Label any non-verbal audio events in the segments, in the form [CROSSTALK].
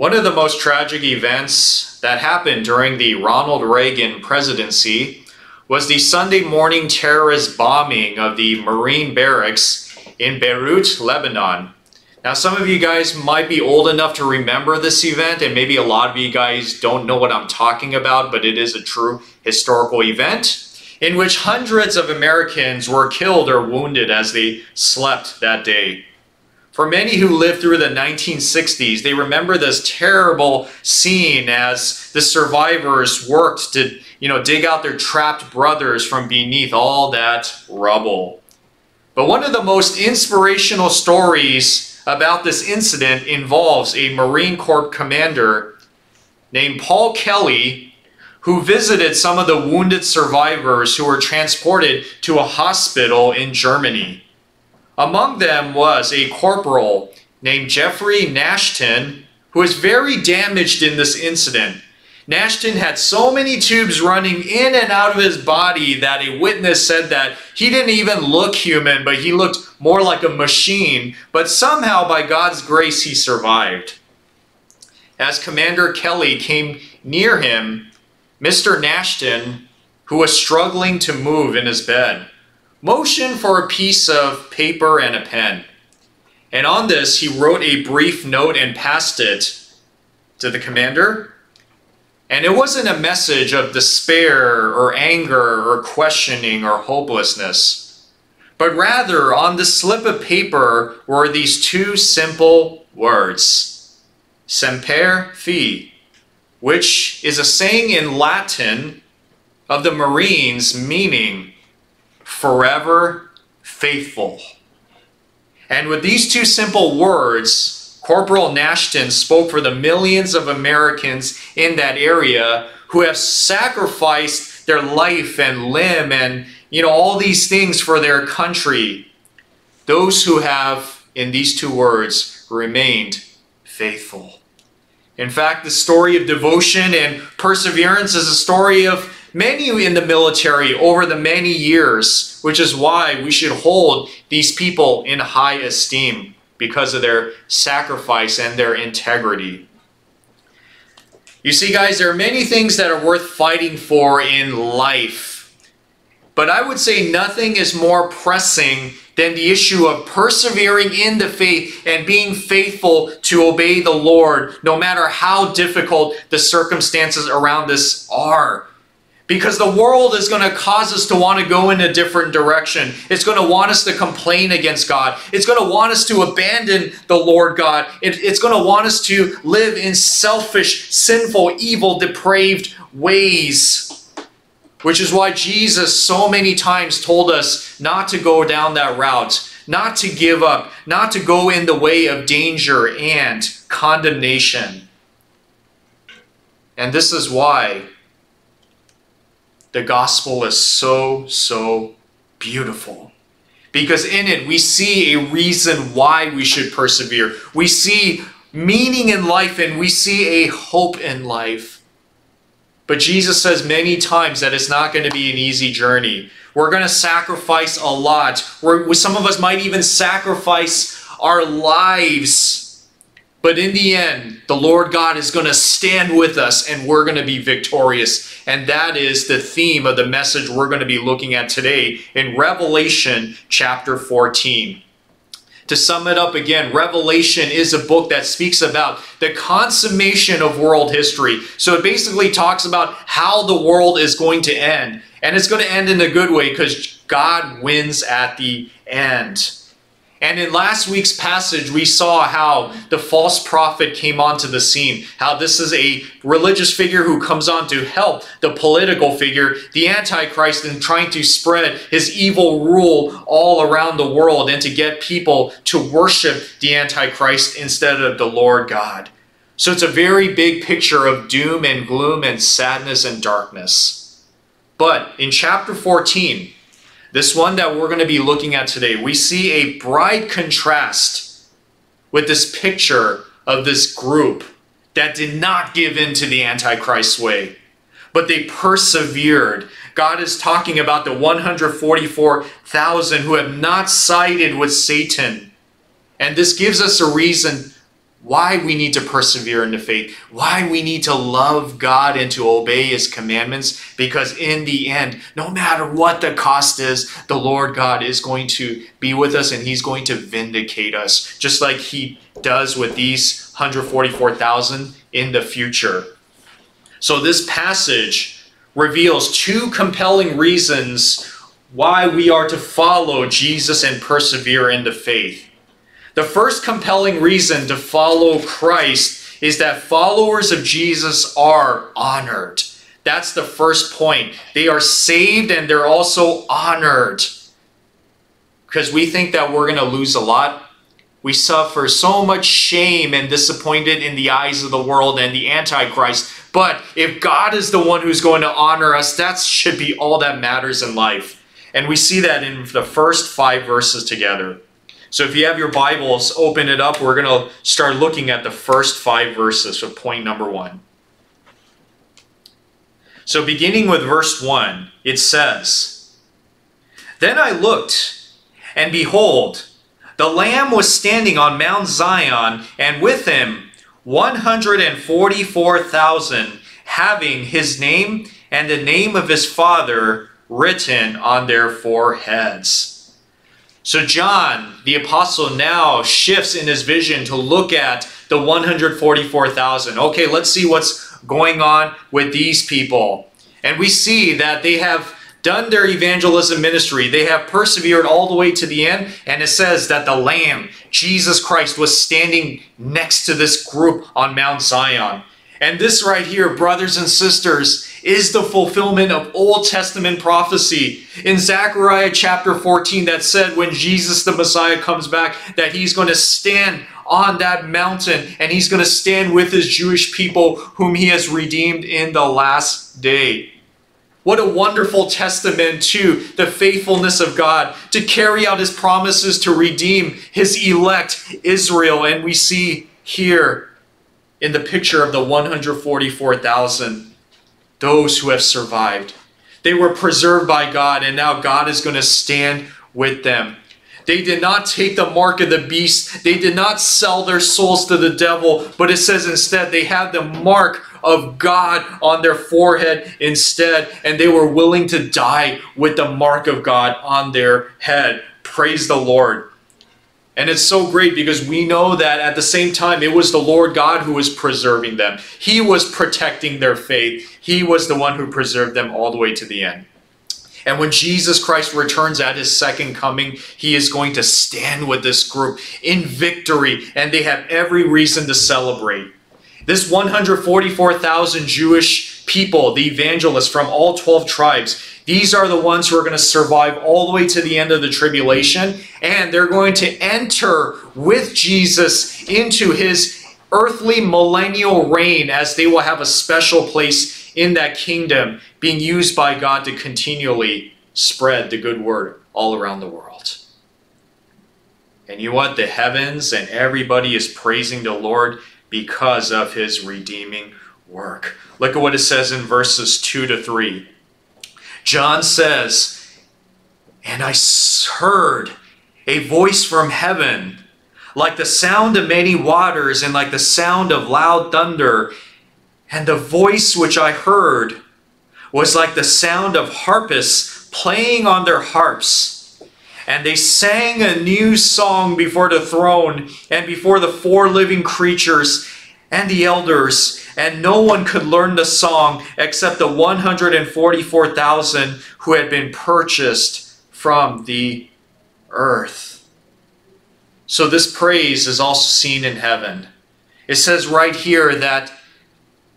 One of the most tragic events that happened during the Ronald Reagan presidency was the Sunday morning terrorist bombing of the Marine barracks in Beirut, Lebanon. Now, some of you guys might be old enough to remember this event, and maybe a lot of you guys don't know what I'm talking about, but it is a true historical event in which hundreds of Americans were killed or wounded as they slept that day. For many who lived through the 1960s, they remember this terrible scene as the survivors worked to, you know, dig out their trapped brothers from beneath all that rubble. But one of the most inspirational stories about this incident involves a Marine Corps commander named Paul Kelley who visited some of the wounded survivors who were transported to a hospital in Germany. Among them was a corporal named Jeffrey Nashton, who was very damaged in this incident. Nashton had so many tubes running in and out of his body that a witness said that he didn't even look human, but he looked more like a machine. But somehow, by God's grace, he survived. As Commander Kelley came near him, Mr. Nashton, who was struggling to move in his bed, motion for a piece of paper and a pen. And on this, he wrote a brief note and passed it to the commander. And it wasn't a message of despair or anger or questioning or hopelessness, but rather on the slip of paper were these two simple words Semper Fi, which is a saying in Latin of the Marines meaning forever faithful. And with these two simple words, Corporal Nashton spoke for the millions of Americans in that area who have sacrificed their life and limb and you know all these things for their country. Those who have in these two words remained faithful. In fact, the story of devotion and perseverance is a story of many in the military over the many years, which is why we should hold these people in high esteem because of their sacrifice and their integrity. You see, guys, there are many things that are worth fighting for in life. But I would say nothing is more pressing than the issue of persevering in the faith and being faithful to obey the Lord, no matter how difficult the circumstances around us are. Because the world is going to cause us to want to go in a different direction. It's going to want us to complain against God. It's going to want us to abandon the Lord God. It, it's going to want us to live in selfish, sinful, evil, depraved ways. Which is why Jesus so many times told us not to go down that route, not to give up, not to go in the way of danger and condemnation. And this is why the gospel is so, so beautiful. Because in it, we see a reason why we should persevere. We see meaning in life and we see a hope in life. But Jesus says many times that it's not going to be an easy journey. We're going to sacrifice a lot. We're, some of us might even sacrifice our lives but in the end, the Lord God is going to stand with us and we're going to be victorious. And that is the theme of the message we're going to be looking at today in Revelation chapter 14. To sum it up again, Revelation is a book that speaks about the consummation of world history. So it basically talks about how the world is going to end. And it's going to end in a good way because God wins at the end. And in last week's passage, we saw how the false prophet came onto the scene. How this is a religious figure who comes on to help the political figure, the Antichrist, in trying to spread his evil rule all around the world and to get people to worship the Antichrist instead of the Lord God. So it's a very big picture of doom and gloom and sadness and darkness. But in chapter 14, this one that we're going to be looking at today, we see a bright contrast with this picture of this group that did not give in to the Antichrist's way, but they persevered. God is talking about the 144,000 who have not sided with Satan. And this gives us a reason why we need to persevere in the faith, why we need to love God and to obey His commandments, because in the end, no matter what the cost is, the Lord God is going to be with us and He's going to vindicate us, just like He does with these 144,000 in the future. So, this passage reveals two compelling reasons why we are to follow Jesus and persevere in the faith. The first compelling reason to follow Christ is that followers of Jesus are honored. That's the first point. They are saved and they're also honored. Because we think that we're going to lose a lot. We suffer so much shame and disappointed in the eyes of the world and the Antichrist. But if God is the one who's going to honor us, that should be all that matters in life. And we see that in the first five verses together. So if you have your Bibles, open it up. We're going to start looking at the first five verses for point number one. So beginning with verse 1, it says, Then I looked, and behold, the Lamb was standing on Mount Zion, and with him 144,000, having his name and the name of his Father written on their foreheads. So John, the apostle, now shifts in his vision to look at the 144,000. Okay, let's see what's going on with these people. And we see that they have done their evangelism ministry. They have persevered all the way to the end. And it says that the Lamb, Jesus Christ, was standing next to this group on Mount Zion. And this right here, brothers and sisters, is the fulfillment of Old Testament prophecy. In Zechariah chapter 14, that said when Jesus the Messiah comes back, that he's going to stand on that mountain and he's going to stand with his Jewish people whom he has redeemed in the last day. What a wonderful testament to the faithfulness of God to carry out his promises to redeem his elect Israel. And we see here in the picture of the 144,000, those who have survived. They were preserved by God, and now God is going to stand with them. They did not take the mark of the beast. They did not sell their souls to the devil, but it says instead they had the mark of God on their forehead instead, and they were willing to die with the mark of God on their head. Praise the Lord. And it's so great because we know that at the same time, it was the Lord God who was preserving them. He was protecting their faith. He was the one who preserved them all the way to the end. And when Jesus Christ returns at his second coming, he is going to stand with this group in victory, and they have every reason to celebrate. This 144,000 Jewish people, the evangelists from all 12 tribes, these are the ones who are going to survive all the way to the end of the tribulation, and they're going to enter with Jesus into his earthly millennial reign as they will have a special place in that kingdom being used by God to continually spread the good word all around the world. And you what? The heavens and everybody is praising the Lord because of his redeeming work. Look at what it says in verses 2 to 3. John says, And I heard a voice from heaven, like the sound of many waters and like the sound of loud thunder. And the voice which I heard was like the sound of harpists playing on their harps. And they sang a new song before the throne and before the four living creatures and the elders and no one could learn the song except the 144,000 who had been purchased from the earth. So this praise is also seen in heaven. It says right here that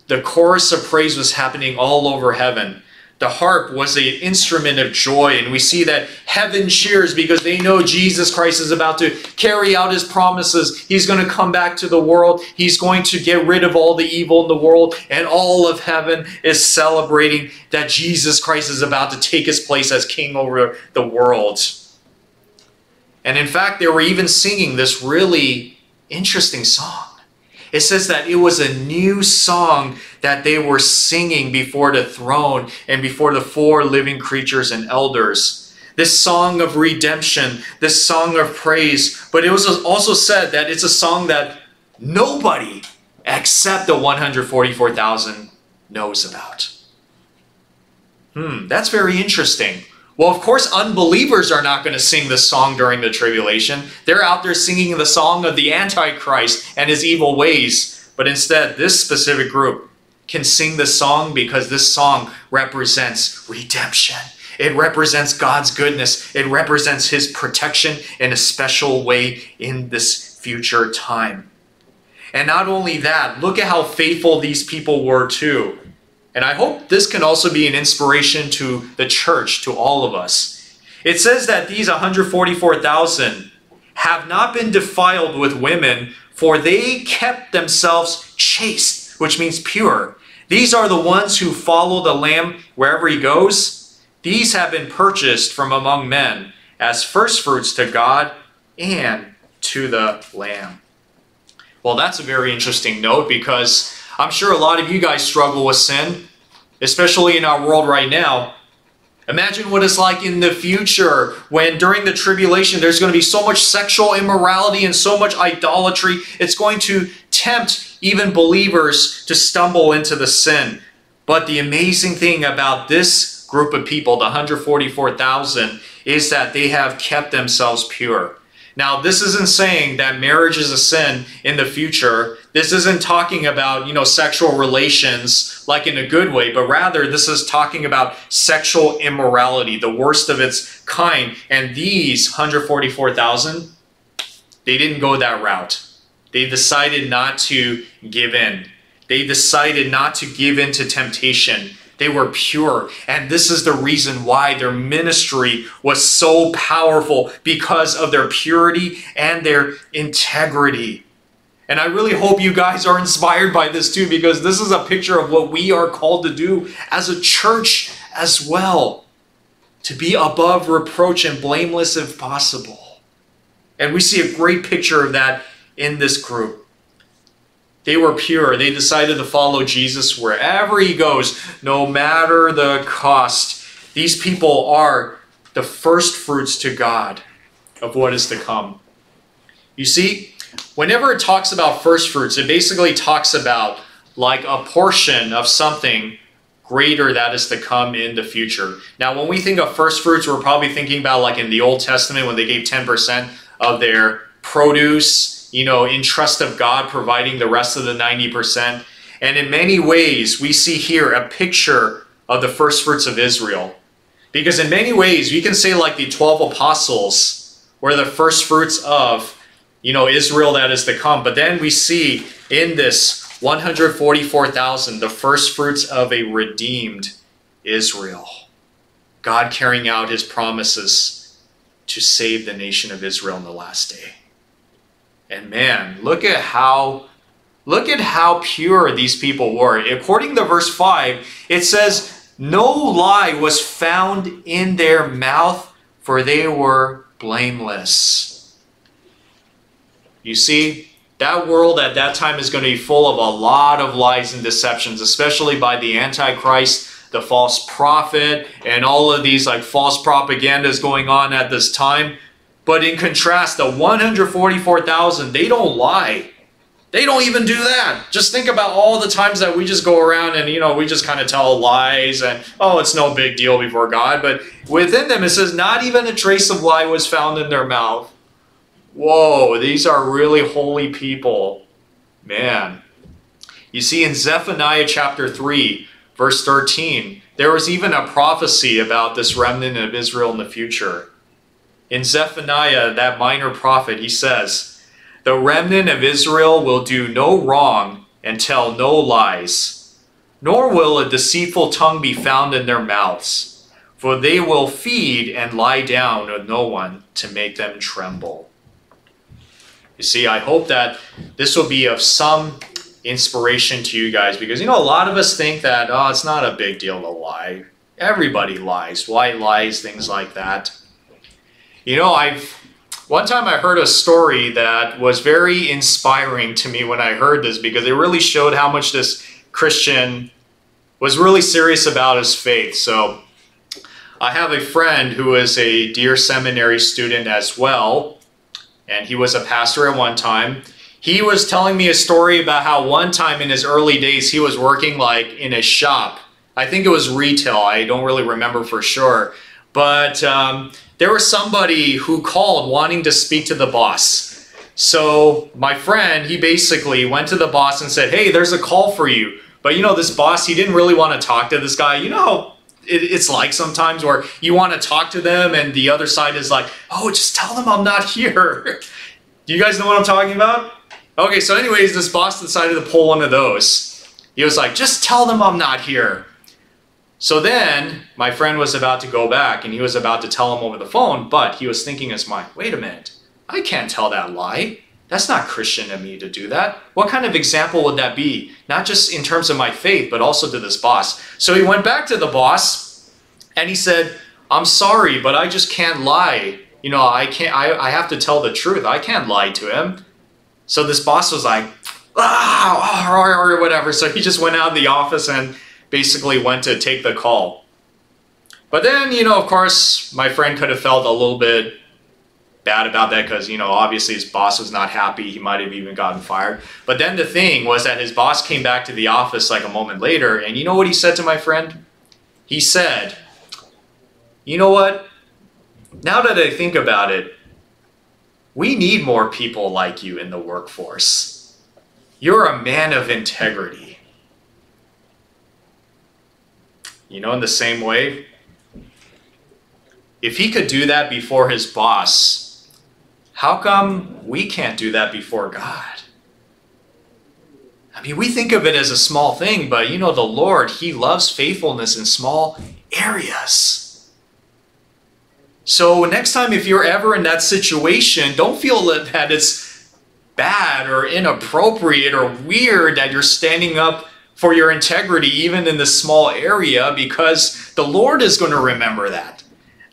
the chorus of praise was happening all over heaven the harp was an instrument of joy. And we see that heaven cheers because they know Jesus Christ is about to carry out his promises. He's going to come back to the world. He's going to get rid of all the evil in the world. And all of heaven is celebrating that Jesus Christ is about to take his place as king over the world. And in fact, they were even singing this really interesting song. It says that it was a new song that they were singing before the throne and before the four living creatures and elders. This song of redemption, this song of praise. But it was also said that it's a song that nobody except the 144,000 knows about. Hmm, that's very interesting. Well, of course, unbelievers are not going to sing this song during the tribulation. They're out there singing the song of the Antichrist and his evil ways. But instead, this specific group can sing the song because this song represents redemption. It represents God's goodness. It represents his protection in a special way in this future time. And not only that, look at how faithful these people were too. And I hope this can also be an inspiration to the church, to all of us. It says that these 144,000 have not been defiled with women, for they kept themselves chaste, which means pure. These are the ones who follow the Lamb wherever he goes. These have been purchased from among men as firstfruits to God and to the Lamb. Well, that's a very interesting note because I'm sure a lot of you guys struggle with sin, especially in our world right now. Imagine what it's like in the future when during the tribulation there's going to be so much sexual immorality and so much idolatry. It's going to tempt even believers to stumble into the sin. But the amazing thing about this group of people, the 144,000, is that they have kept themselves pure. Now, this isn't saying that marriage is a sin in the future. This isn't talking about, you know, sexual relations like in a good way, but rather this is talking about sexual immorality, the worst of its kind. And these 144,000, they didn't go that route. They decided not to give in. They decided not to give in to temptation they were pure. And this is the reason why their ministry was so powerful because of their purity and their integrity. And I really hope you guys are inspired by this too, because this is a picture of what we are called to do as a church as well. To be above reproach and blameless if possible. And we see a great picture of that in this group. They were pure. They decided to follow Jesus wherever he goes, no matter the cost. These people are the first fruits to God of what is to come. You see, whenever it talks about first fruits, it basically talks about like a portion of something greater that is to come in the future. Now, when we think of first fruits, we're probably thinking about like in the Old Testament when they gave 10% of their produce you know, in trust of God, providing the rest of the 90%. And in many ways, we see here a picture of the first fruits of Israel. Because in many ways, we can say like the 12 apostles were the first fruits of, you know, Israel that is to come. But then we see in this 144,000, the first fruits of a redeemed Israel. God carrying out his promises to save the nation of Israel in the last day. And man, look at how look at how pure these people were. According to verse 5, it says, No lie was found in their mouth, for they were blameless. You see, that world at that time is going to be full of a lot of lies and deceptions, especially by the Antichrist, the false prophet, and all of these like false propagandas going on at this time. But in contrast, the 144,000, they don't lie. They don't even do that. Just think about all the times that we just go around and, you know, we just kind of tell lies and, oh, it's no big deal before God. But within them, it says, not even a trace of lie was found in their mouth. Whoa, these are really holy people. Man. You see, in Zephaniah chapter 3, verse 13, there was even a prophecy about this remnant of Israel in the future. In Zephaniah, that minor prophet, he says, The remnant of Israel will do no wrong and tell no lies, nor will a deceitful tongue be found in their mouths, for they will feed and lie down with no one to make them tremble. You see, I hope that this will be of some inspiration to you guys because, you know, a lot of us think that, oh, it's not a big deal to lie. Everybody lies, white lies, things like that. You know, I've one time I heard a story that was very inspiring to me when I heard this because it really showed how much this Christian was really serious about his faith. So I have a friend who is a Deer Seminary student as well, and he was a pastor at one time. he was telling me a story about how one time in his early days he was working like in a shop. I think it was retail. I don't really remember for sure. But um, there was somebody who called wanting to speak to the boss. So my friend, he basically went to the boss and said, Hey, there's a call for you. But you know, this boss, he didn't really want to talk to this guy. You know it, it's like sometimes where you want to talk to them and the other side is like, Oh, just tell them I'm not [LAUGHS] here. Do you guys know what I'm talking about? Okay, so anyways, this boss decided to pull one of those. He was like, just tell them I'm not here. So then my friend was about to go back and he was about to tell him over the phone, but he was thinking in his mind, wait a minute, I can't tell that lie. That's not Christian of me to do that. What kind of example would that be? Not just in terms of my faith, but also to this boss. So he went back to the boss and he said, I'm sorry, but I just can't lie. You know, I can't, I, I have to tell the truth. I can't lie to him. So this boss was like, ah, or whatever. So he just went out of the office and basically went to take the call. But then, you know, of course, my friend could have felt a little bit bad about that because, you know, obviously his boss was not happy. He might have even gotten fired. But then the thing was that his boss came back to the office like a moment later. And you know what he said to my friend? He said, you know what? Now that I think about it, we need more people like you in the workforce. You're a man of integrity. You know, in the same way, if he could do that before his boss, how come we can't do that before God? I mean, we think of it as a small thing, but you know, the Lord, He loves faithfulness in small areas. So next time, if you're ever in that situation, don't feel that it's bad or inappropriate or weird that you're standing up for your integrity, even in this small area, because the Lord is going to remember that.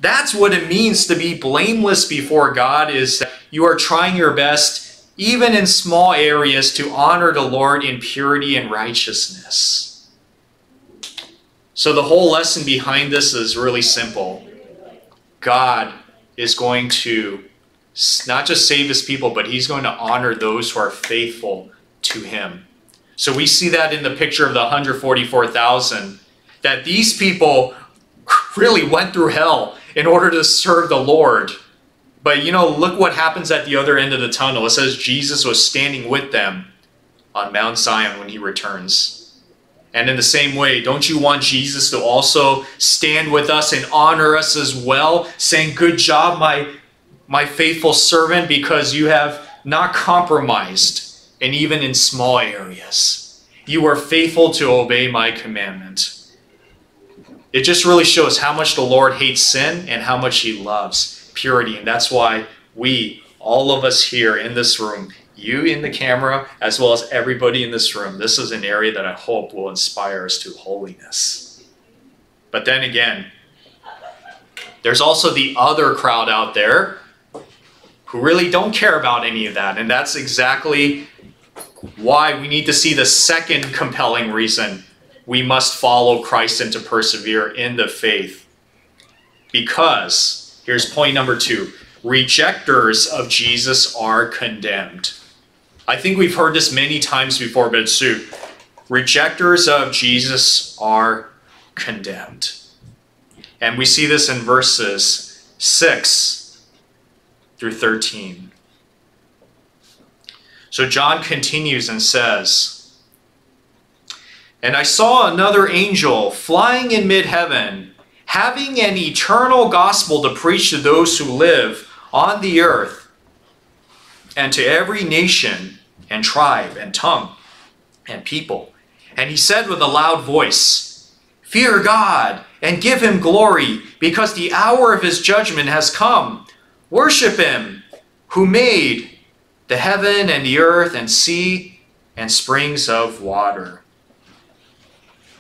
That's what it means to be blameless before God is that you are trying your best, even in small areas, to honor the Lord in purity and righteousness. So the whole lesson behind this is really simple. God is going to not just save his people, but he's going to honor those who are faithful to him. So we see that in the picture of the 144,000, that these people really went through hell in order to serve the Lord. But you know, look what happens at the other end of the tunnel. It says Jesus was standing with them on Mount Zion when he returns. And in the same way, don't you want Jesus to also stand with us and honor us as well, saying, Good job, my, my faithful servant, because you have not compromised, and even in small areas. You are faithful to obey my commandment. It just really shows how much the Lord hates sin and how much he loves purity. And that's why we, all of us here in this room, you in the camera, as well as everybody in this room, this is an area that I hope will inspire us to holiness. But then again, there's also the other crowd out there who really don't care about any of that. And that's exactly why we need to see the second compelling reason we must follow Christ and to persevere in the faith. Because, here's point number two rejectors of Jesus are condemned. I think we've heard this many times before, but it's true. Rejectors of Jesus are condemned. And we see this in verses 6 through 13. So John continues and says, And I saw another angel flying in mid heaven, having an eternal gospel to preach to those who live on the earth and to every nation and tribe and tongue and people. And he said with a loud voice, Fear God and give him glory, because the hour of his judgment has come. Worship him who made the heaven and the earth and sea and springs of water.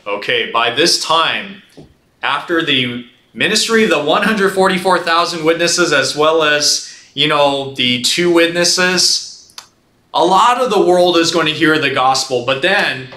Okay, by this time, after the ministry the 144,000 witnesses, as well as, you know, the two witnesses, a lot of the world is going to hear the gospel, but then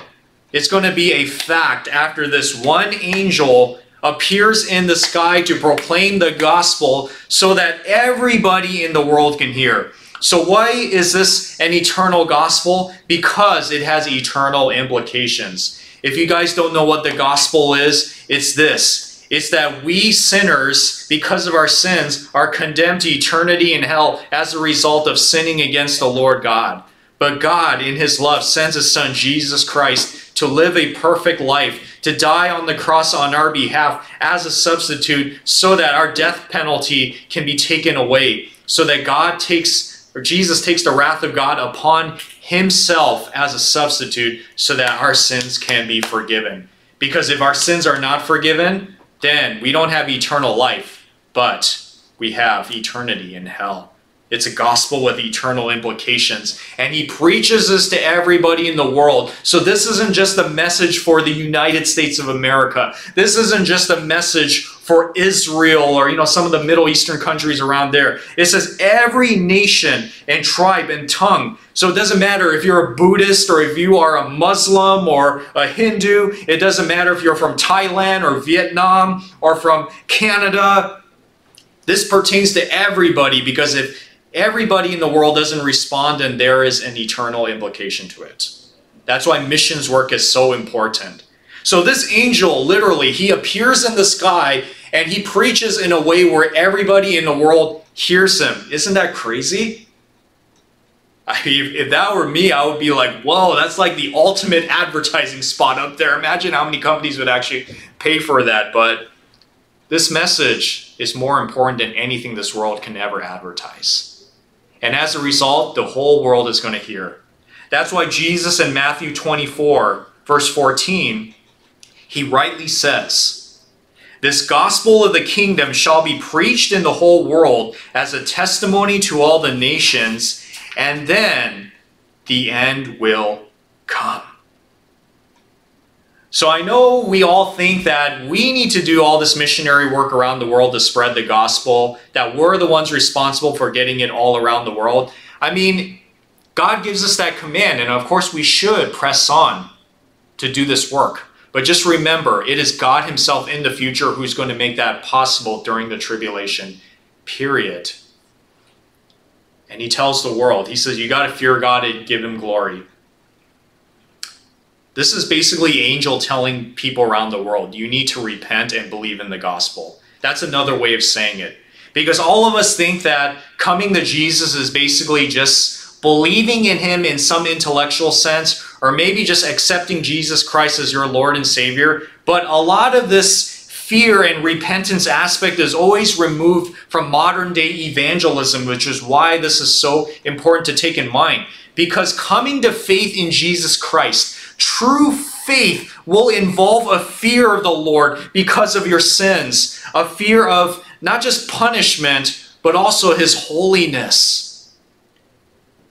it's going to be a fact after this one angel appears in the sky to proclaim the gospel so that everybody in the world can hear. So, why is this an eternal gospel? Because it has eternal implications. If you guys don't know what the gospel is, it's this it's that we sinners, because of our sins, are condemned to eternity in hell as a result of sinning against the Lord God. But God, in His love, sends His Son, Jesus Christ, to live a perfect life, to die on the cross on our behalf as a substitute, so that our death penalty can be taken away, so that God takes, or Jesus takes the wrath of God upon Himself as a substitute, so that our sins can be forgiven. Because if our sins are not forgiven, then we don't have eternal life, but we have eternity in hell. It's a gospel with eternal implications. And he preaches this to everybody in the world. So this isn't just a message for the United States of America. This isn't just a message for Israel or you know some of the Middle Eastern countries around there. It says every nation and tribe and tongue. So it doesn't matter if you're a Buddhist or if you are a Muslim or a Hindu. It doesn't matter if you're from Thailand or Vietnam or from Canada. This pertains to everybody because if everybody in the world doesn't respond, and there is an eternal implication to it. That's why missions work is so important. So this angel, literally, he appears in the sky and he preaches in a way where everybody in the world hears him. Isn't that crazy? I mean, if that were me, I would be like, whoa, that's like the ultimate advertising spot up there. Imagine how many companies would actually pay for that. But this message is more important than anything this world can ever advertise. And as a result, the whole world is going to hear. That's why Jesus in Matthew 24, verse 14, he rightly says, This gospel of the kingdom shall be preached in the whole world as a testimony to all the nations, and then the end will come. So I know we all think that we need to do all this missionary work around the world to spread the gospel, that we're the ones responsible for getting it all around the world. I mean, God gives us that command, and of course we should press on to do this work. But just remember, it is God Himself in the future who's going to make that possible during the tribulation, period. And He tells the world, He says, You got to fear God and give Him glory. This is basically angel telling people around the world, you need to repent and believe in the gospel. That's another way of saying it. Because all of us think that coming to Jesus is basically just believing in him in some intellectual sense, or maybe just accepting Jesus Christ as your Lord and Savior. But a lot of this fear and repentance aspect is always removed from modern day evangelism, which is why this is so important to take in mind. Because coming to faith in Jesus Christ, True faith will involve a fear of the Lord because of your sins, a fear of not just punishment, but also his holiness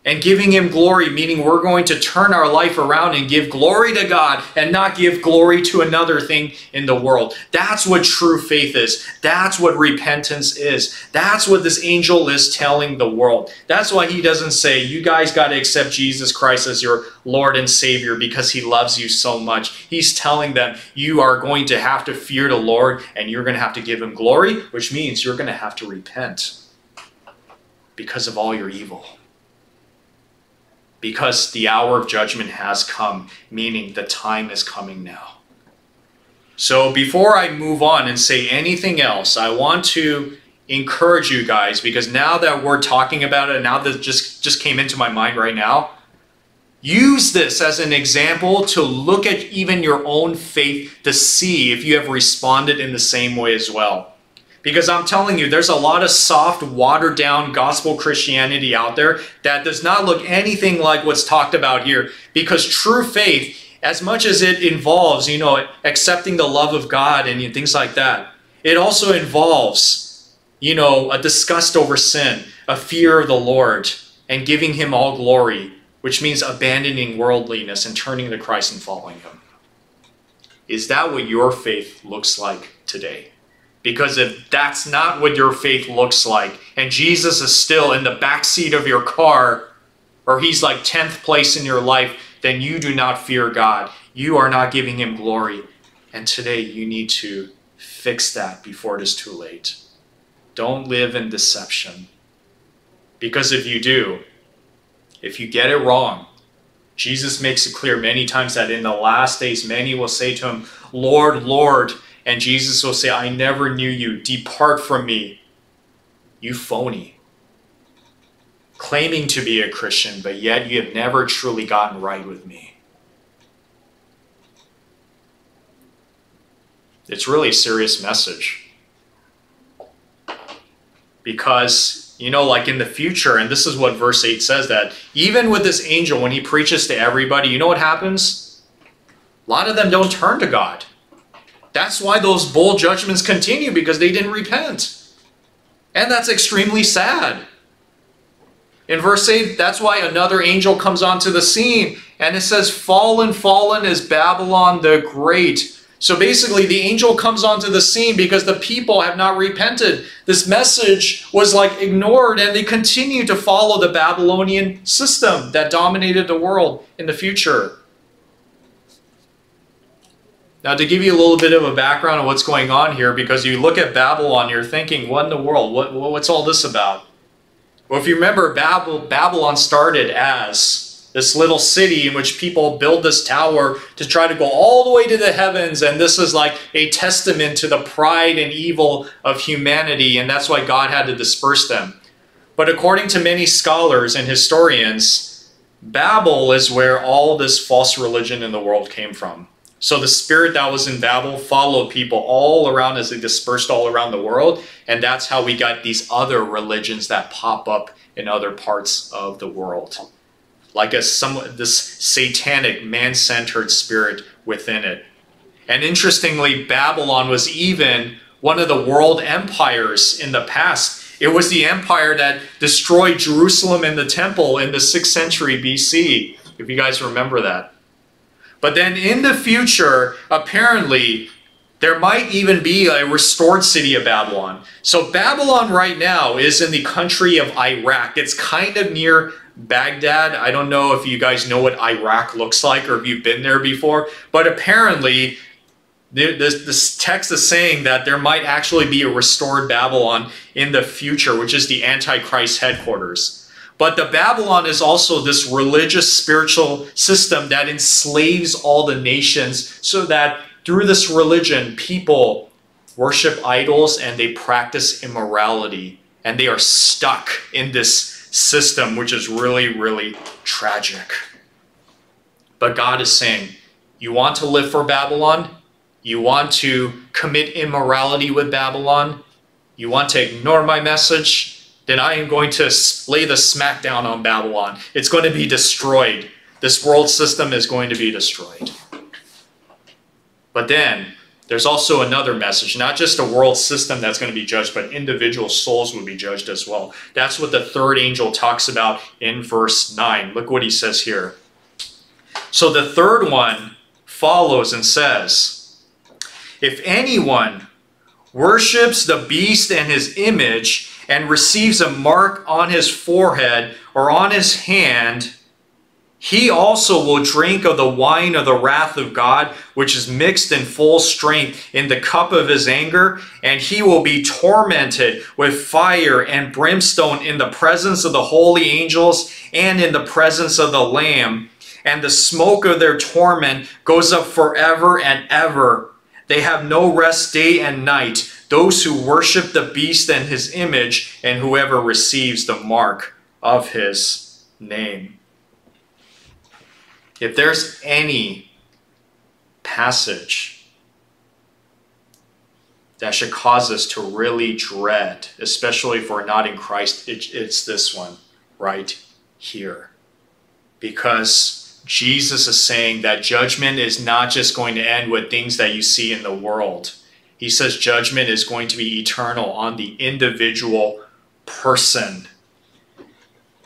and giving him glory, meaning we're going to turn our life around and give glory to God and not give glory to another thing in the world. That's what true faith is. That's what repentance is. That's what this angel is telling the world. That's why he doesn't say, You guys got to accept Jesus Christ as your Lord and Savior because he loves you so much. He's telling them, You are going to have to fear the Lord and you're going to have to give him glory, which means you're going to have to repent because of all your evil because the hour of judgment has come, meaning the time is coming now. So before I move on and say anything else, I want to encourage you guys because now that we're talking about it, now that just just came into my mind right now, use this as an example to look at even your own faith to see if you have responded in the same way as well. Because I'm telling you, there's a lot of soft, watered down gospel Christianity out there that does not look anything like what's talked about here. Because true faith, as much as it involves, you know, accepting the love of God and things like that, it also involves, you know, a disgust over sin, a fear of the Lord, and giving Him all glory, which means abandoning worldliness and turning to Christ and following Him. Is that what your faith looks like today? Because if that's not what your faith looks like, and Jesus is still in the back seat of your car, or he's like 10th place in your life, then you do not fear God. You are not giving him glory. And today you need to fix that before it is too late. Don't live in deception. Because if you do, if you get it wrong, Jesus makes it clear many times that in the last days, many will say to him, Lord, Lord. And Jesus will say, I never knew you. Depart from me, you phony. Claiming to be a Christian, but yet you have never truly gotten right with me. It's really a serious message. Because, you know, like in the future, and this is what verse 8 says that even with this angel, when he preaches to everybody, you know what happens? A lot of them don't turn to God. That's why those bowl judgments continue because they didn't repent. And that's extremely sad. In verse 8, that's why another angel comes onto the scene and it says, Fallen, fallen is Babylon the Great. So basically, the angel comes onto the scene because the people have not repented. This message was like ignored, and they continue to follow the Babylonian system that dominated the world in the future. Now, to give you a little bit of a background of what's going on here, because you look at Babylon, you're thinking, what in the world? What, what's all this about? Well, if you remember, Babylon started as this little city in which people build this tower to try to go all the way to the heavens. And this is like a testament to the pride and evil of humanity. And that's why God had to disperse them. But according to many scholars and historians, Babel is where all this false religion in the world came from. So the spirit that was in Babel followed people all around as they dispersed all around the world. And that's how we got these other religions that pop up in other parts of the world like a some this satanic man-centered spirit within it. And interestingly, Babylon was even one of the world empires in the past. It was the empire that destroyed Jerusalem and the temple in the 6th century BC, if you guys remember that. But then in the future, apparently, there might even be a restored city of Babylon. So Babylon right now is in the country of Iraq. It's kind of near Baghdad. I don't know if you guys know what Iraq looks like or if you've been there before, but apparently this, this text is saying that there might actually be a restored Babylon in the future, which is the Antichrist headquarters. But the Babylon is also this religious spiritual system that enslaves all the nations so that through this religion, people worship idols and they practice immorality and they are stuck in this system, which is really, really tragic. But God is saying, you want to live for Babylon? You want to commit immorality with Babylon? You want to ignore my message? Then I am going to lay the smackdown on Babylon. It's going to be destroyed. This world system is going to be destroyed. But then, there's also another message, not just a world system that's going to be judged, but individual souls will be judged as well. That's what the third angel talks about in verse 9. Look what he says here. So the third one follows and says, If anyone worships the beast and his image and receives a mark on his forehead or on his hand, he also will drink of the wine of the wrath of God, which is mixed in full strength in the cup of his anger, and he will be tormented with fire and brimstone in the presence of the holy angels and in the presence of the Lamb. And the smoke of their torment goes up forever and ever. They have no rest day and night, those who worship the beast and his image, and whoever receives the mark of his name if there's any passage that should cause us to really dread, especially if we're not in Christ, it, it's this one right here. Because Jesus is saying that judgment is not just going to end with things that you see in the world. He says judgment is going to be eternal on the individual person.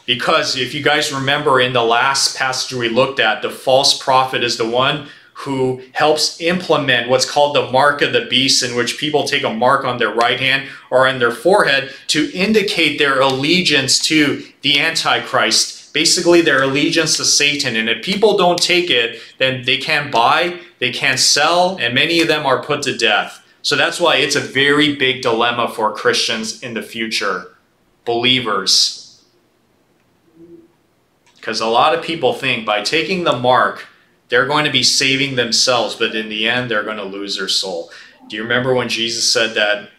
Because if you guys remember in the last passage we looked at, the false prophet is the one who helps implement what's called the mark of the beast, in which people take a mark on their right hand or on their forehead to indicate their allegiance to the Antichrist, basically their allegiance to Satan. And if people don't take it, then they can't buy, they can't sell, and many of them are put to death. So that's why it's a very big dilemma for Christians in the future, believers Because a lot of people think by taking the mark, they're going to be saving themselves, but in the end, they're going to lose their soul. Do you remember when Jesus said that?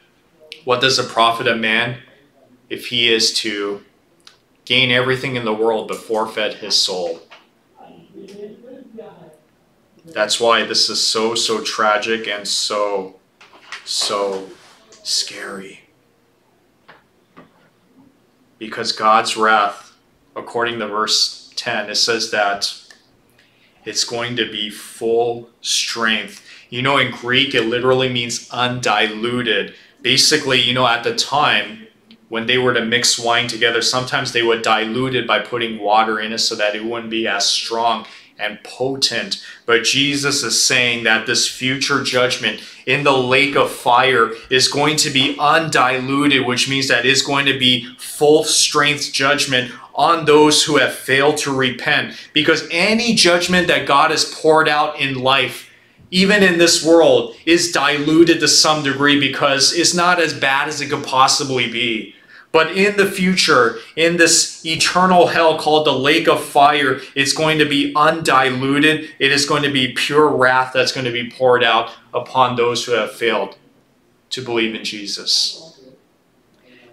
What does it profit a man if he is to gain everything in the world but forfeit his soul? That's why this is so, so tragic and so, so scary. Because God's wrath, according to verse 10, it says that it's going to be full strength. You know, in Greek, it literally means undiluted. Basically, you know, at the time, when they were to mix wine together, sometimes they would dilute it by putting water in it so that it wouldn't be as strong and potent. But Jesus is saying that this future judgment in the lake of fire is going to be undiluted, which means that it's going to be full strength judgment on those who have failed to repent. Because any judgment that God has poured out in life, even in this world, is diluted to some degree because it's not as bad as it could possibly be. But in the future, in this eternal hell called the lake of fire, it's going to be undiluted. It is going to be pure wrath that's going to be poured out upon those who have failed to believe in Jesus.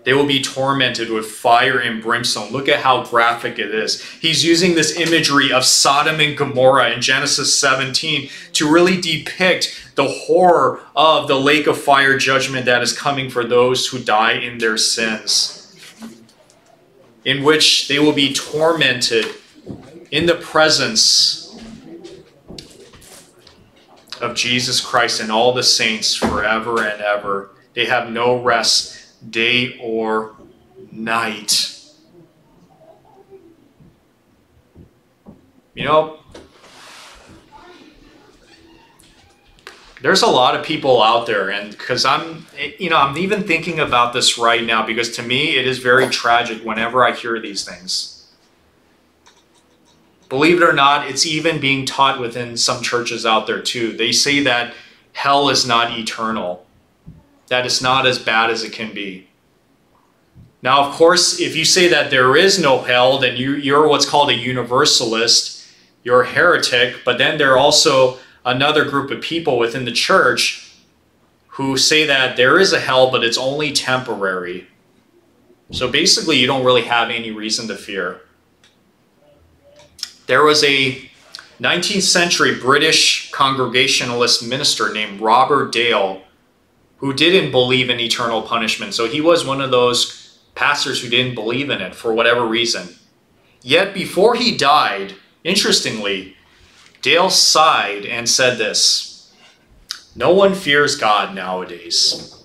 They will be tormented with fire and brimstone. Look at how graphic it is. He's using this imagery of Sodom and Gomorrah in Genesis 17 to really depict the horror of the lake of fire judgment that is coming for those who die in their sins, in which they will be tormented in the presence of Jesus Christ and all the saints forever and ever. They have no rest day or night. You know, there's a lot of people out there, and because I'm, you know, I'm even thinking about this right now because to me it is very tragic whenever I hear these things. Believe it or not, it's even being taught within some churches out there too. They say that hell is not eternal that it's not as bad as it can be. Now, of course, if you say that there is no hell, then you, you're what's called a universalist. You're a heretic. But then there are also another group of people within the church who say that there is a hell, but it's only temporary. So basically, you don't really have any reason to fear. There was a 19th century British Congregationalist minister named Robert Dale who didn't believe in eternal punishment. So he was one of those pastors who didn't believe in it for whatever reason. Yet before he died, interestingly, Dale sighed and said this No one fears God nowadays.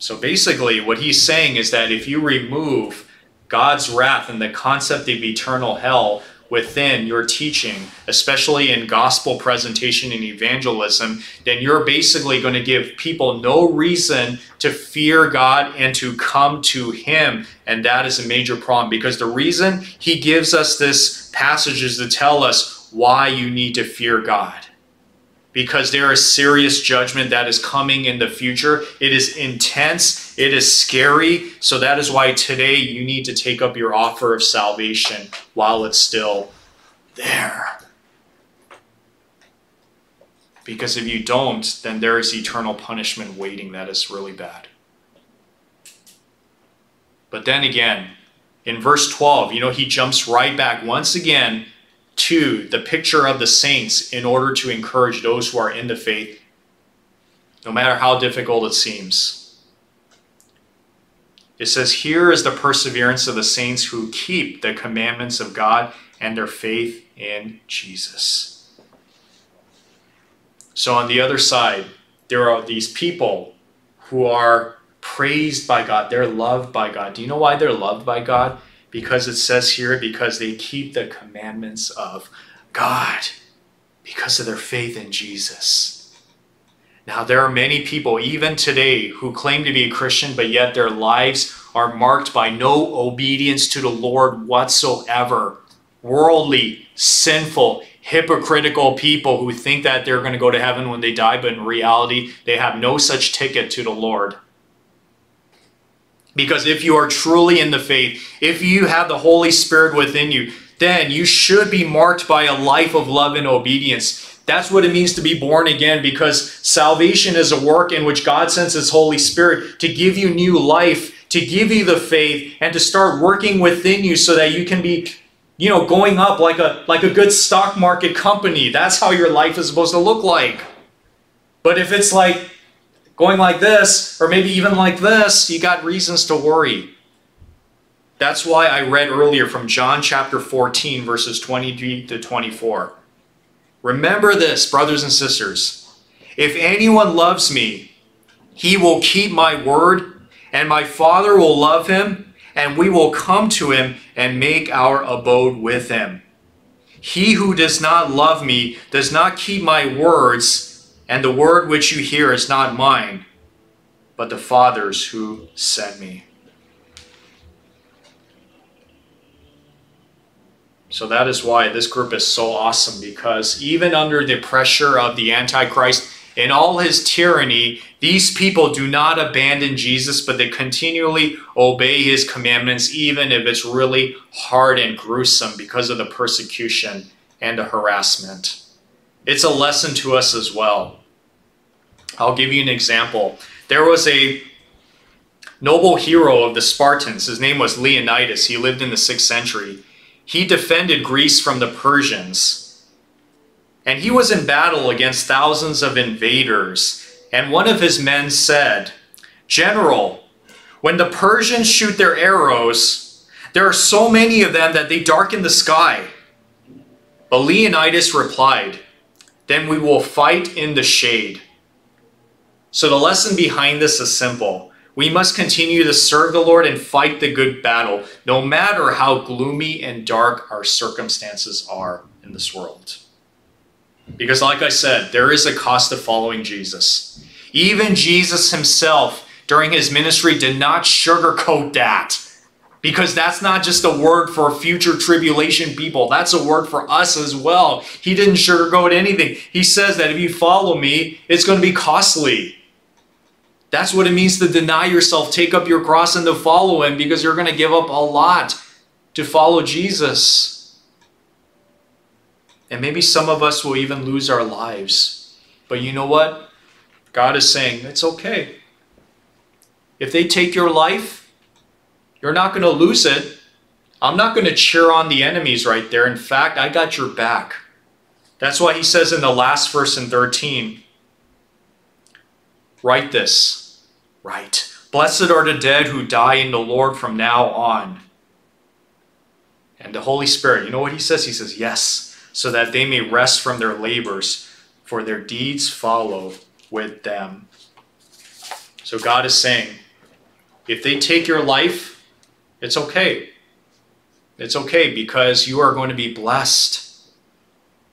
So basically, what he's saying is that if you remove God's wrath and the concept of eternal hell within your teaching, especially in gospel presentation and evangelism, then you're basically going to give people no reason to fear God and to come to Him. And that is a major problem because the reason He gives us this passage is to tell us why you need to fear God because there is serious judgment that is coming in the future. It is intense, it is scary. So that is why today you need to take up your offer of salvation while it's still there. Because if you don't, then there is eternal punishment waiting that is really bad. But then again, in verse 12, you know, he jumps right back once again to the picture of the saints in order to encourage those who are in the faith, no matter how difficult it seems. It says, Here is the perseverance of the saints who keep the commandments of God and their faith in Jesus. So, on the other side, there are these people who are praised by God, they're loved by God. Do you know why they're loved by God? Because it says here, because they keep the commandments of God, because of their faith in Jesus. Now, there are many people, even today, who claim to be a Christian, but yet their lives are marked by no obedience to the Lord whatsoever. Worldly, sinful, hypocritical people who think that they're going to go to heaven when they die, but in reality, they have no such ticket to the Lord. Because if you are truly in the faith, if you have the Holy Spirit within you, then you should be marked by a life of love and obedience. That's what it means to be born again because salvation is a work in which God sends His Holy Spirit to give you new life, to give you the faith, and to start working within you so that you can be, you know, going up like a like a good stock market company. That's how your life is supposed to look like. But if it's like going like this, or maybe even like this, you got reasons to worry. That's why I read earlier from John chapter 14, verses 23 to 24. Remember this, brothers and sisters. If anyone loves me, he will keep my word, and my Father will love him, and we will come to him and make our abode with him. He who does not love me does not keep my words, and the word which you hear is not mine, but the Father's who sent me. So that is why this group is so awesome because even under the pressure of the Antichrist and all his tyranny, these people do not abandon Jesus, but they continually obey his commandments, even if it's really hard and gruesome because of the persecution and the harassment. It's a lesson to us as well. I'll give you an example. There was a noble hero of the Spartans. His name was Leonidas. He lived in the 6th century. He defended Greece from the Persians. And he was in battle against thousands of invaders. And one of his men said, General, when the Persians shoot their arrows, there are so many of them that they darken the sky. But Leonidas replied, Then we will fight in the shade. So the lesson behind this is simple. We must continue to serve the Lord and fight the good battle, no matter how gloomy and dark our circumstances are in this world. Because, like I said, there is a cost of following Jesus. Even Jesus himself, during his ministry, did not sugarcoat that. Because that's not just a word for future tribulation people. That's a word for us as well. He didn't sugarcoat anything. He says that if you follow me, it's going to be costly. That's what it means to deny yourself, take up your cross, and to follow Him because you're going to give up a lot to follow Jesus. And maybe some of us will even lose our lives. But you know what? God is saying, it's okay. If they take your life, you're not going to lose it. I'm not going to cheer on the enemies right there. In fact, I got your back. That's why he says in the last verse in 13, write this right. Blessed are the dead who die in the Lord from now on. And the Holy Spirit, you know what he says? He says, Yes, so that they may rest from their labors, for their deeds follow with them. So God is saying, if they take your life, it's okay. It's okay because you are going to be blessed.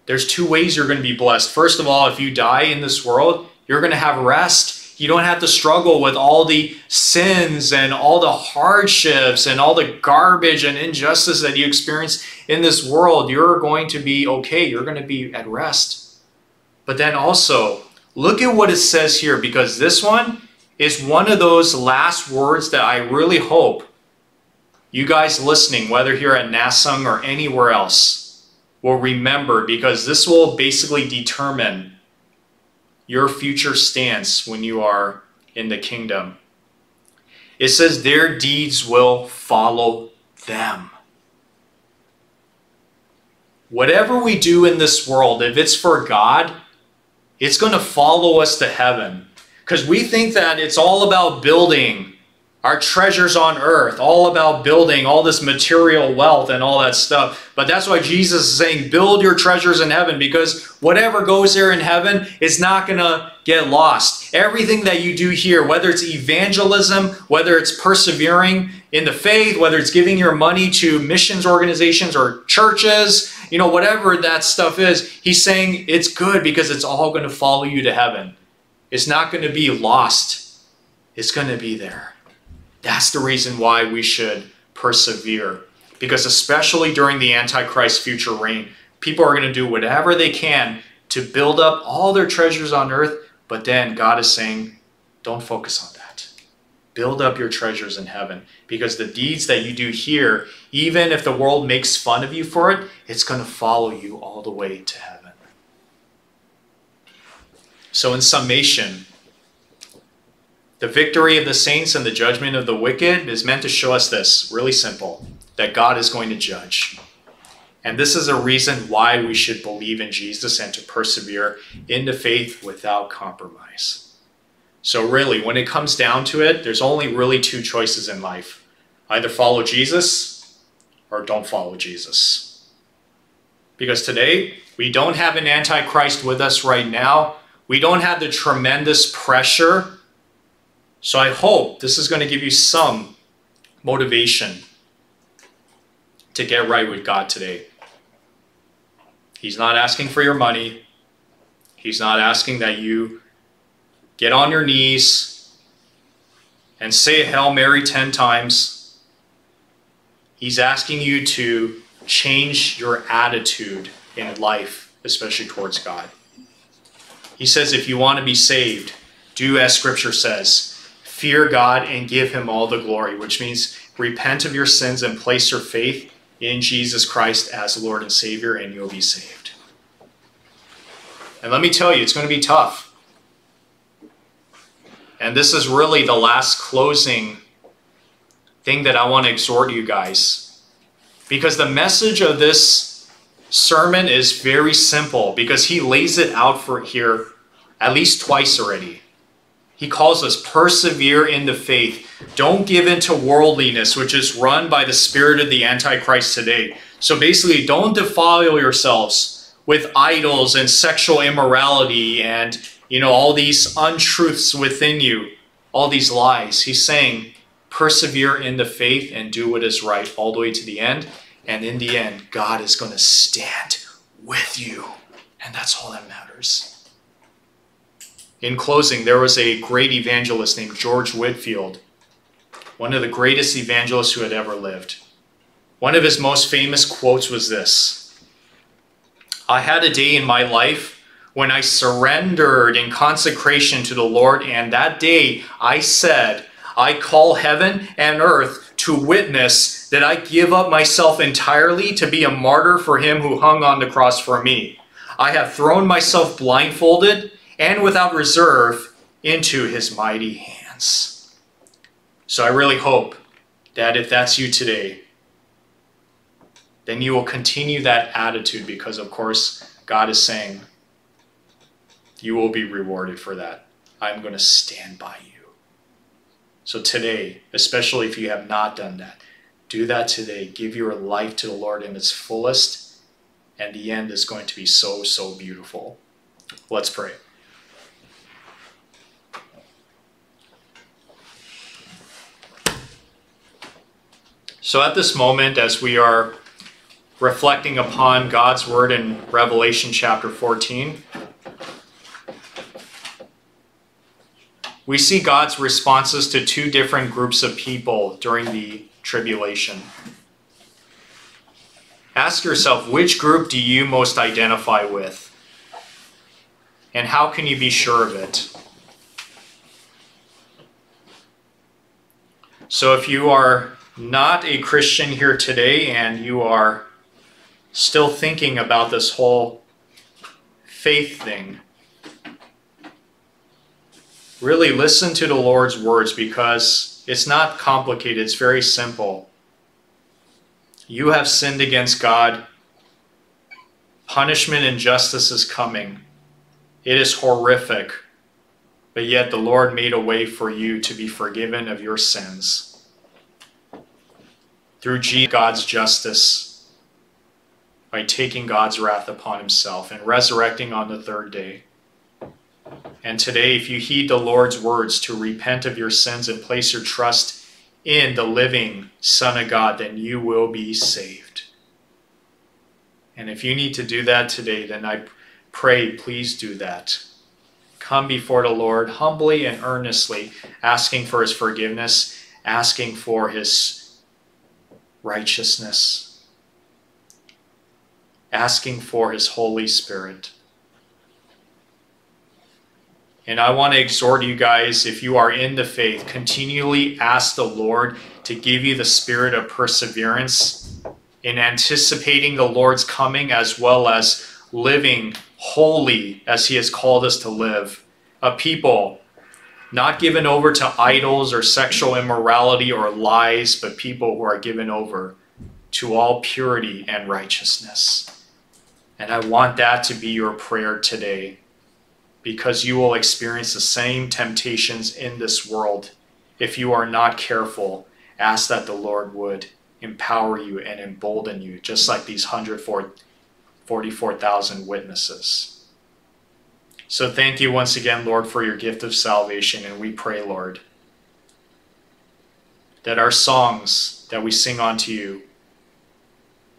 There's two ways you're going to be blessed. First of all, if you die in this world, you're going to have rest you don't have to struggle with all the sins and all the hardships and all the garbage and injustice that you experience in this world. You're going to be okay. You're going to be at rest. But then also, look at what it says here because this one is one of those last words that I really hope you guys listening, whether here at Nah Sung or anywhere else, will remember because this will basically determine your future stance when you are in the kingdom. It says their deeds will follow them. Whatever we do in this world, if it's for God, it's going to follow us to heaven. Because we think that it's all about building our treasures on earth, all about building all this material wealth and all that stuff. But that's why Jesus is saying, build your treasures in heaven because whatever goes there in heaven is not going to get lost. Everything that you do here, whether it's evangelism, whether it's persevering in the faith, whether it's giving your money to missions organizations or churches, you know, whatever that stuff is, he's saying it's good because it's all going to follow you to heaven. It's not going to be lost. It's going to be there. That's the reason why we should persevere. Because especially during the Antichrist future reign, people are going to do whatever they can to build up all their treasures on earth, but then God is saying, don't focus on that. Build up your treasures in heaven because the deeds that you do here, even if the world makes fun of you for it, it's going to follow you all the way to heaven. So, in summation, the victory of the saints and the judgment of the wicked is meant to show us this really simple that God is going to judge. And this is a reason why we should believe in Jesus and to persevere into faith without compromise. So, really, when it comes down to it, there's only really two choices in life either follow Jesus or don't follow Jesus. Because today, we don't have an Antichrist with us right now. We don't have the tremendous pressure. So, I hope this is going to give you some motivation to get right with God today. He's not asking for your money. He's not asking that you get on your knees and say Hail Mary 10 times. He's asking you to change your attitude in life, especially towards God. He says, if you want to be saved, do as Scripture says fear God and give Him all the glory, which means repent of your sins and place your faith in Jesus Christ as Lord and Savior, and you'll be saved. And let me tell you, it's going to be tough. And this is really the last closing thing that I want to exhort you guys. Because the message of this sermon is very simple, because he lays it out for here at least twice already. He calls us persevere in the faith. Don't give in to worldliness, which is run by the spirit of the Antichrist today. So basically, don't defile yourselves with idols and sexual immorality and you know all these untruths within you, all these lies. He's saying, persevere in the faith and do what is right all the way to the end. And in the end, God is going to stand with you. And that's all that matters. In closing, there was a great evangelist named George Whitefield, one of the greatest evangelists who had ever lived. One of his most famous quotes was this I had a day in my life when I surrendered in consecration to the Lord, and that day I said, I call heaven and earth to witness that I give up myself entirely to be a martyr for him who hung on the cross for me. I have thrown myself blindfolded and without reserve into his mighty hands. So I really hope that if that's you today, then you will continue that attitude because, of course, God is saying, you will be rewarded for that. I'm going to stand by you. So today, especially if you have not done that, do that today. Give your life to the Lord in its fullest, and the end is going to be so, so beautiful. Let's pray. So at this moment, as we are reflecting upon God's word in Revelation chapter 14, we see God's responses to two different groups of people during the tribulation. Ask yourself, which group do you most identify with? And how can you be sure of it? So if you are not a Christian here today and you are still thinking about this whole faith thing, really listen to the Lord's words because it's not complicated, it's very simple. You have sinned against God. Punishment and justice is coming. It is horrific, but yet the Lord made a way for you to be forgiven of your sins through God's justice by taking God's wrath upon himself and resurrecting on the third day. And today, if you heed the Lord's words to repent of your sins and place your trust in the living Son of God, then you will be saved. And if you need to do that today, then I pray, please do that. Come before the Lord humbly and earnestly, asking for his forgiveness, asking for his righteousness, asking for His Holy Spirit. And I want to exhort you guys, if you are in the faith, continually ask the Lord to give you the spirit of perseverance in anticipating the Lord's coming as well as living holy as He has called us to live. A people not given over to idols or sexual immorality or lies, but people who are given over to all purity and righteousness. And I want that to be your prayer today because you will experience the same temptations in this world. If you are not careful, ask that the Lord would empower you and embolden you, just like these 144,000 witnesses. So thank you once again, Lord, for your gift of salvation. And we pray, Lord, that our songs that we sing unto you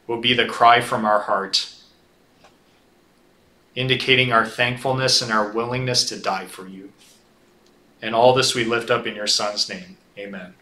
will be the cry from our heart, indicating our thankfulness and our willingness to die for you. And all this we lift up in your Son's name. Amen.